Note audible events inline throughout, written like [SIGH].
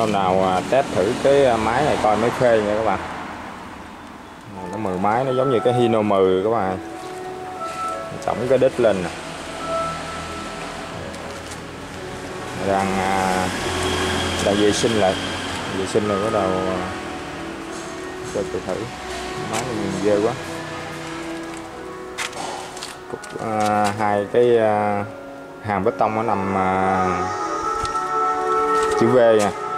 hôm nào à, test thử cái à, máy này coi mới phê nha các bạn. Nó 10 máy nó giống như cái Hino 10 các bạn. Chống cái đít lên nè. Đang à, đang vệ sinh lại. Vệ sinh rồi bắt đầu cho tôi thử. Máy này nhìn dơ quá. Cục, à, hai cái à, hàng bê tông nó nằm à, chữ V nha.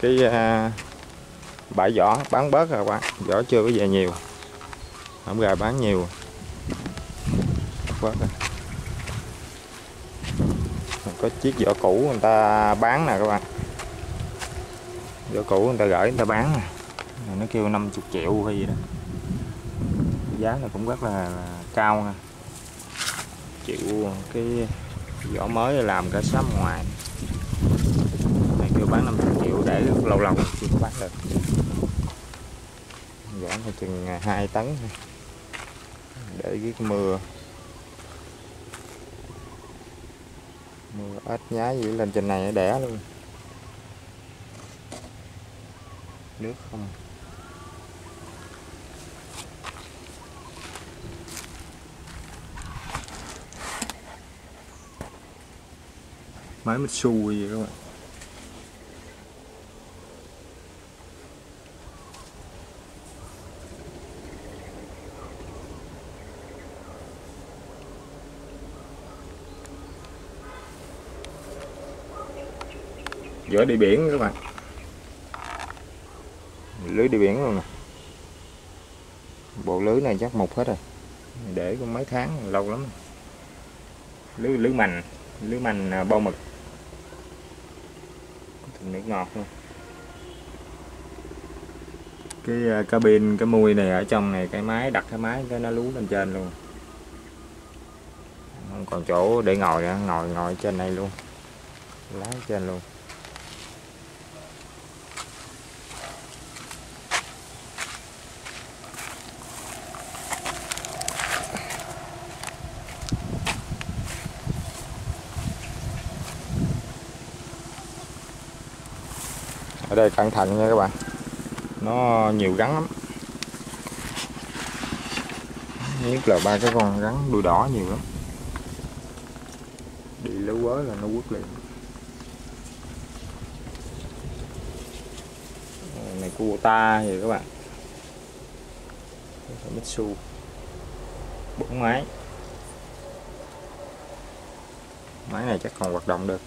Cái à, bãi vỏ bán bớt rồi bạn. Vỏ chưa có về nhiều. Không gà bán nhiều. Bớt rồi. Có chiếc vỏ cũ người ta bán nè các bạn. Vỏ cũ người ta gửi người ta bán nè. Nó kêu 50 triệu hay gì đó. Giá là cũng rất là, là cao nha. Chịu cái vỏ mới làm cả sắm ngoài. Này kêu bán 50 triệu lâu lâu chưa có bán được. Vỏ này chừng à, 2 tấn để cái mưa. Mưa ếch nhái gì lên trên này nó đẻ luôn. Nước không. Máy Mitsu gì các bạn. Vỏ đi biển các bạn. Lưới đi biển luôn nè. Bộ lưới này chắc mục hết rồi. Để có mấy tháng, lâu lắm. Lưới lưới mành lưới mành à, bao mực. Thùng nước ngọt luôn. Cái à, cabin cái mui này ở trong này, cái máy, đặt cái máy, cái nó lú lên trên luôn. Không còn chỗ để ngồi nữa, ngồi ngồi trên này luôn. Lái trên luôn. Đây cẩn thận nha các bạn. Nó nhiều rắn lắm. Nhất là ba cái con rắn đuôi đỏ nhiều lắm. Đi lấu quớ là nó quất liền. Này cua ta gì các bạn. Mitsu. Bốn máy. Máy này chắc còn hoạt động được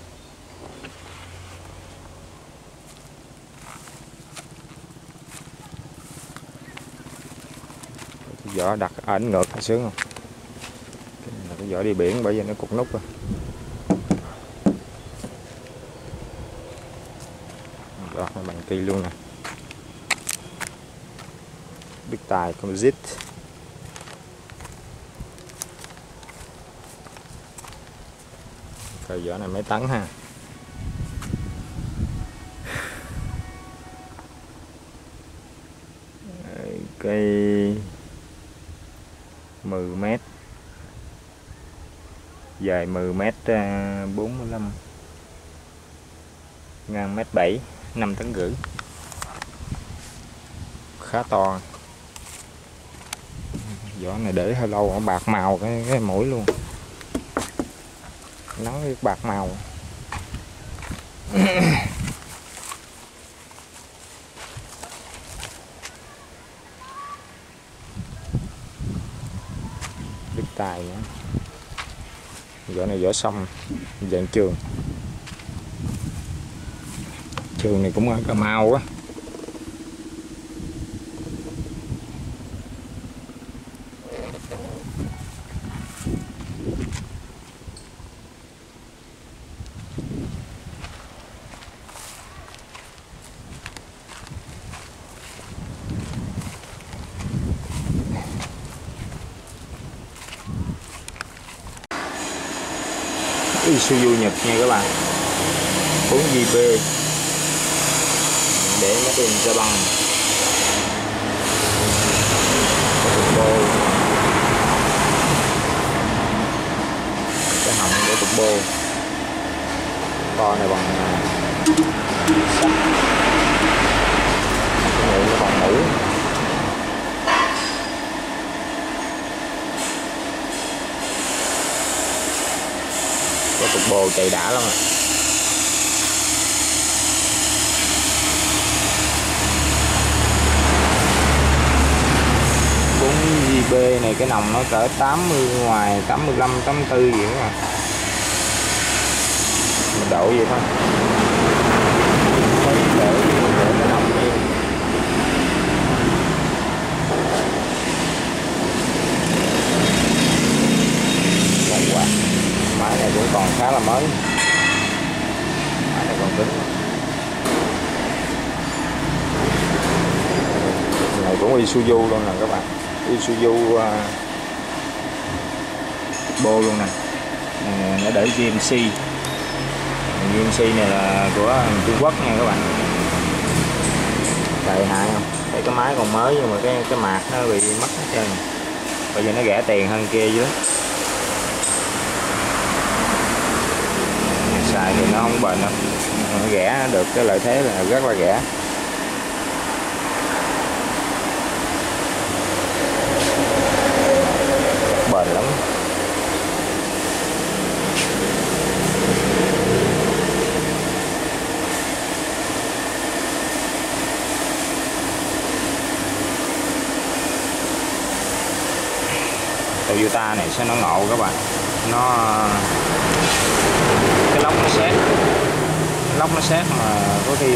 cái vỏ đặt ảnh ngược là sướng không? Cái này là cái vỏ đi biển, bởi vì nó cục nút rồi đó bằng cây luôn nè. Big tài composite. Coi vỏ này mấy tấn ha? Cây. 10 mét. Dài 10 mét à, 45 ngang mét 7 5 tấn rưỡi. Khá to. Vỏ này để hơi lâu nó bạc màu cái, cái mũi luôn. Nắng bạc màu. Tài nữa vỏ này vỏ sông, dạng trường. Trường này cũng ở cà mau á. Isuzu Nhật nha các bạn. 4JP để nó tiền ra bằng turbo cái họng của turbo to này bằng sắt cái nhựa nó bằng mũ cái cục bồ chạy đã lắm ạ. Bốn GB này, cái nòng nó cỡ 80 ngoài 85 84 gì đó mà mình đổ vậy thôi Thấy đổ đổ cái nòng nhiêu còn quạt máy này cũng còn khá là mới. Máy này còn cứng này cũng Isuzu luôn nè các bạn. Isuzu uh, bô luôn nè. Này, nó để GMC GMC này là của Trung Quốc nha các bạn. Tệ hại không? Thấy cái máy còn mới nhưng mà cái cái mạc nó bị mất hết trơn. Bây giờ nó rẻ tiền hơn kia dưới xài thì nó không bền đâu. Rẻ, được cái lợi thế là rất là rẻ. Bền lắm. Toyota này sẽ nó ngộ các bạn. Nó, cái lốc nó lóc lốc nó sát mà có khi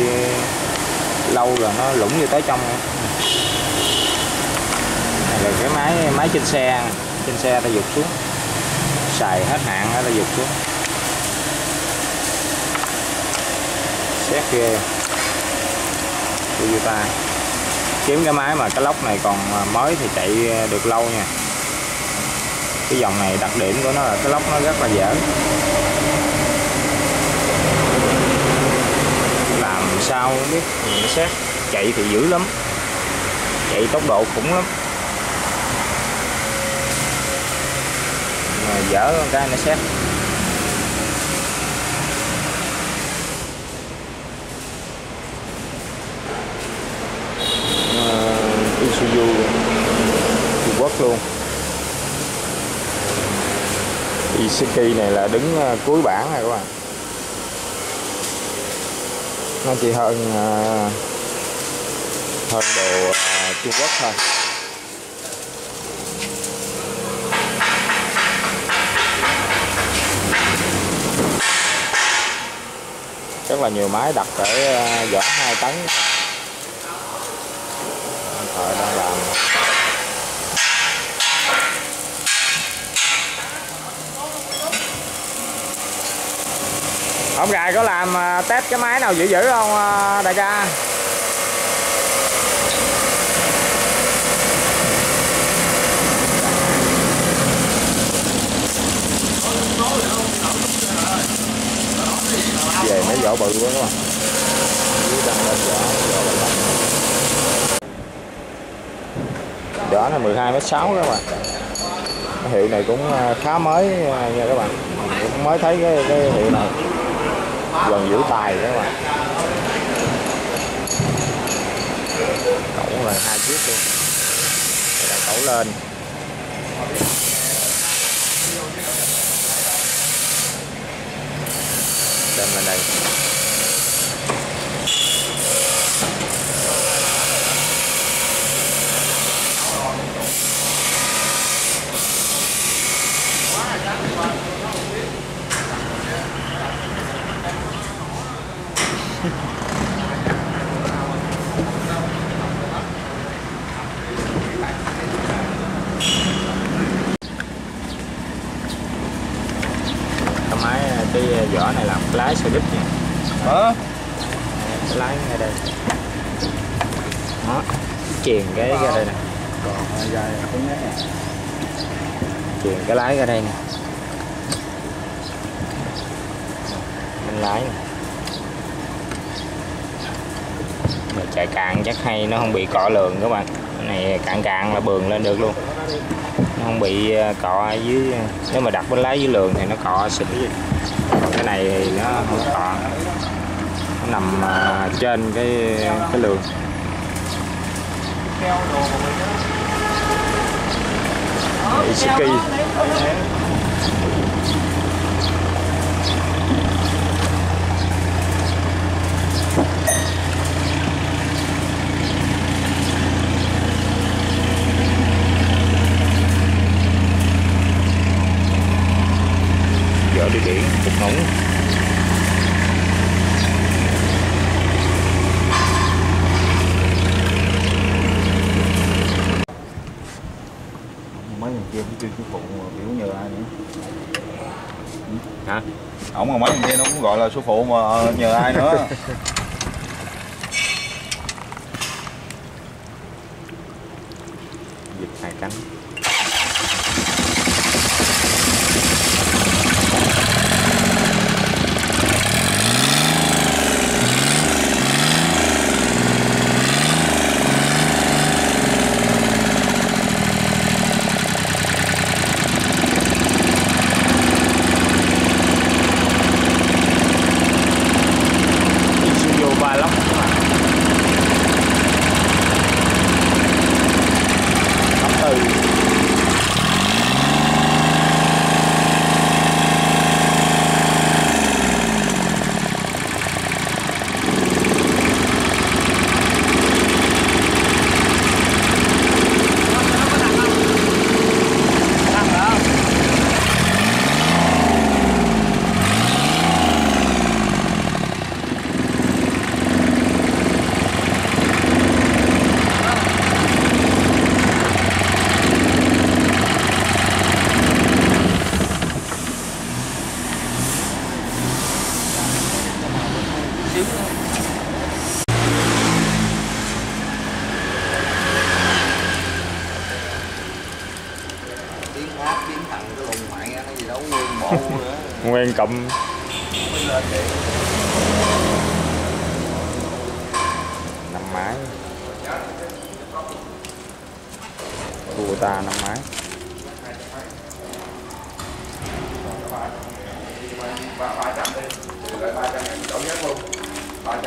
lâu rồi nó lủng vô tới trong. Này là cái máy máy trên xe trên xe ta dục xuống. Xài hết hạn ta dục xuống. Xét ghê. Ta kiếm cái máy mà cái lốc này còn mới thì chạy được lâu nha. Cái dòng này đặc điểm của nó là cái lốc nó rất là dở làm sao không biết. Nó xét chạy thì dữ lắm. Chạy tốc độ khủng lắm. Mà dở con cái nó xét ờ, Isuzu Trung Quốc luôn. Isuzu này là đứng ờ, cuối bảng này các bạn nó chỉ hơn ờ, hơn đồ ờ, Trung Quốc thôi. Rất là nhiều máy đặt ở à, vỏ 2 tấn thợ đang làm ông gài có làm à, test cái máy nào dữ dữ không à, đại ca? Về mấy vỏ bự quá. Các bạn vỏ này 12 mét 6 các bạn. Cái hiệu này cũng à, khá mới nha các bạn. Cũng mới thấy cái, cái hiệu này gần giữ tài đó mà. Cẩu là hai chiếc luôn. Đây là cẩu lên. Đem lên đây cái máy cái vỏ này làm lái xe buýt nha. Hả? cái lái ngay đây. Đó chuyền cái ra đây nè. Còn dài không nhé. chuyền cái lái ra đây nè. Mình lái nè. Rồi chạy cạn chắc hay nó không bị cọ lường các bạn. Cái này cạn cạn là bường lên được luôn. Nó không bị ờ, cọ dưới nếu mà đặt bánh lái dưới lường thì nó cọ xịt còn cái này thì nó không tọa nó nằm à, trên cái cái lường. Isiki đi biển cục ngủng mấy thằng kia cũng chưa chú phụ mà biểu nhờ ai nữa hả ổng mà mấy thằng kia nó cũng gọi là sư phụ mà ờ, nhờ ai nữa. [LAUGHS] gì đâu nguyên bộ nữa nguyên cộng mới lên đi năm máy. Kubota năm máy. ba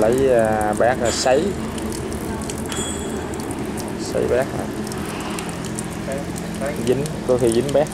lấy à, bát ra sấy. Sấy bát dính có khi dính bát